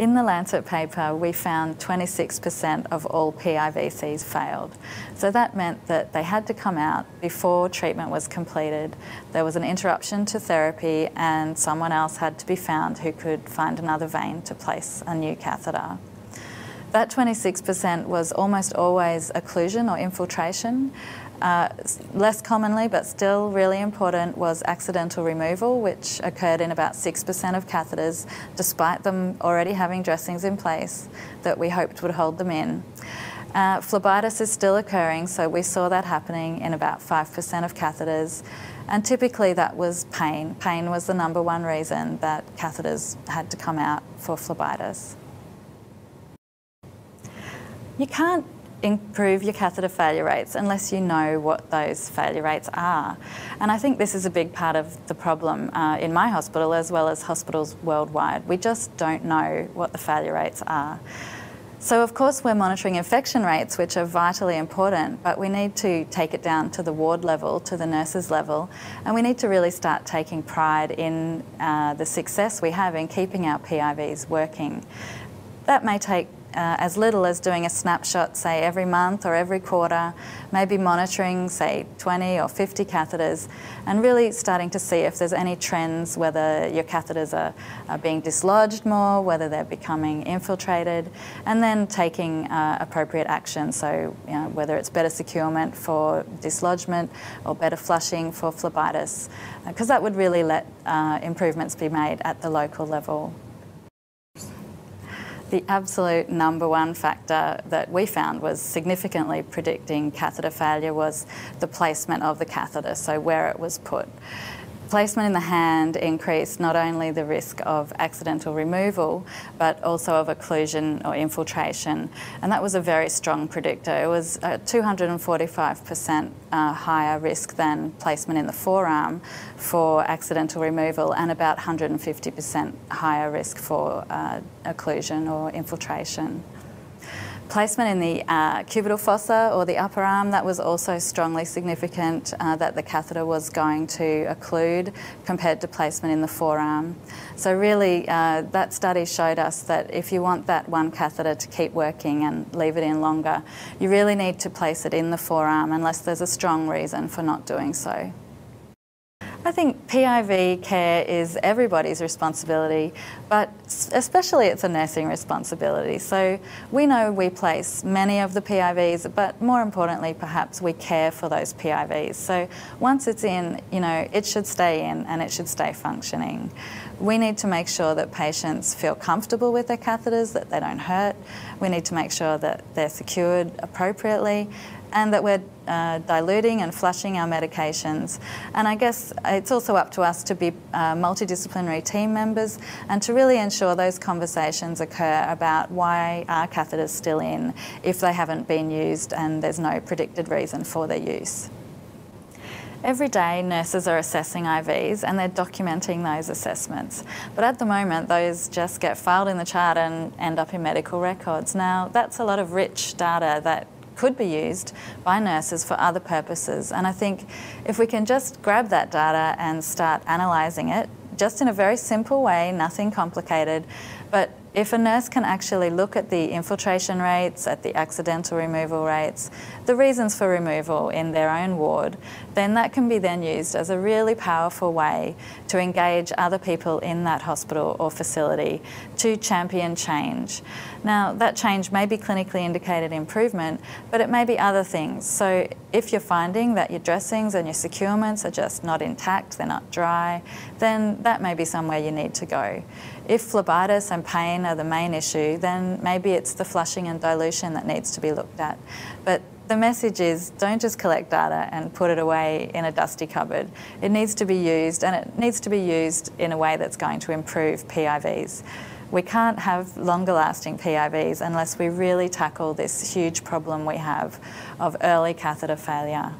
In the Lancet paper, we found 26% of all PIVCs failed. So that meant that they had to come out before treatment was completed. There was an interruption to therapy, and someone else had to be found who could find another vein to place a new catheter. That 26% was almost always occlusion or infiltration. Uh, less commonly, but still really important, was accidental removal, which occurred in about 6% of catheters, despite them already having dressings in place that we hoped would hold them in. Uh, phlebitis is still occurring, so we saw that happening in about 5% of catheters. And typically that was pain. Pain was the number one reason that catheters had to come out for phlebitis. You can't improve your catheter failure rates unless you know what those failure rates are. And I think this is a big part of the problem uh, in my hospital as well as hospitals worldwide. We just don't know what the failure rates are. So of course we're monitoring infection rates, which are vitally important, but we need to take it down to the ward level, to the nurses level, and we need to really start taking pride in uh, the success we have in keeping our PIVs working. That may take uh, as little as doing a snapshot, say, every month or every quarter, maybe monitoring, say, 20 or 50 catheters, and really starting to see if there's any trends, whether your catheters are, are being dislodged more, whether they're becoming infiltrated, and then taking uh, appropriate action. So, you know, whether it's better securement for dislodgement or better flushing for phlebitis, because that would really let uh, improvements be made at the local level. The absolute number one factor that we found was significantly predicting catheter failure was the placement of the catheter, so where it was put. Placement in the hand increased not only the risk of accidental removal, but also of occlusion or infiltration. And that was a very strong predictor. It was 245% uh, higher risk than placement in the forearm for accidental removal and about 150% higher risk for uh, occlusion or infiltration placement in the uh, cubital fossa or the upper arm, that was also strongly significant uh, that the catheter was going to occlude compared to placement in the forearm. So really uh, that study showed us that if you want that one catheter to keep working and leave it in longer, you really need to place it in the forearm unless there's a strong reason for not doing so. I think PIV care is everybody's responsibility, but especially it's a nursing responsibility. So we know we place many of the PIVs, but more importantly, perhaps we care for those PIVs. So once it's in, you know, it should stay in and it should stay functioning. We need to make sure that patients feel comfortable with their catheters, that they don't hurt. We need to make sure that they're secured appropriately and that we're uh, diluting and flushing our medications. And I guess it's also up to us to be uh, multidisciplinary team members and to really ensure those conversations occur about why are catheters still in if they haven't been used and there's no predicted reason for their use. Every day nurses are assessing IVs and they're documenting those assessments. But at the moment those just get filed in the chart and end up in medical records. Now that's a lot of rich data that could be used by nurses for other purposes. And I think if we can just grab that data and start analysing it, just in a very simple way, nothing complicated, but if a nurse can actually look at the infiltration rates, at the accidental removal rates, the reasons for removal in their own ward, then that can be then used as a really powerful way to engage other people in that hospital or facility to champion change. Now, that change may be clinically indicated improvement, but it may be other things. So if you're finding that your dressings and your securements are just not intact, they're not dry, then that may be somewhere you need to go. If phlebitis and pain are the main issue, then maybe it's the flushing and dilution that needs to be looked at. But the message is don't just collect data and put it away in a dusty cupboard. It needs to be used and it needs to be used in a way that's going to improve PIVs. We can't have longer lasting PIVs unless we really tackle this huge problem we have of early catheter failure.